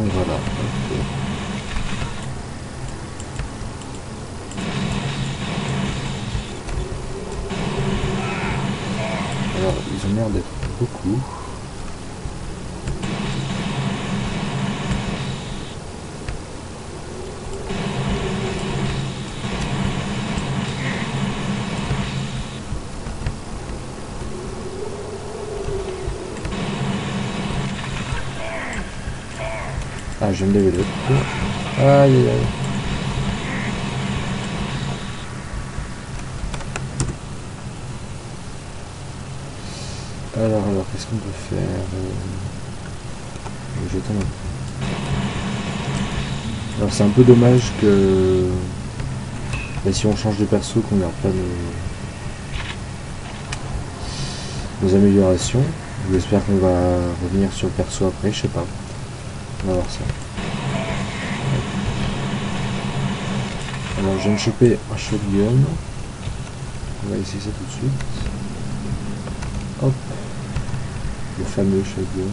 Voilà. Alors, ils ont l'air d'être beaucoup. Ah, je vais me lever Aïe aïe aïe. Alors, alors, qu'est-ce qu'on peut faire euh... Jetons un- Alors, c'est un peu dommage que bah, si on change de perso, qu'on garde pas nos... nos améliorations. J'espère qu'on va revenir sur le perso après, je sais pas. On va voir ça. Alors, je viens de choper un shotgun. On va essayer ça tout de suite. Hop. Le fameux shotgun.